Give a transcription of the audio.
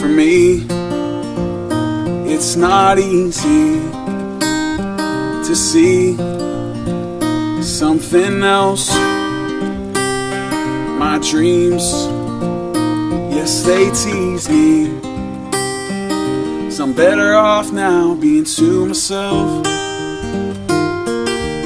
for me, it's not easy to see something else. My dreams, yes, they tease me. So I'm better off now being to myself.